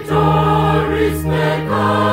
Victoris mecum.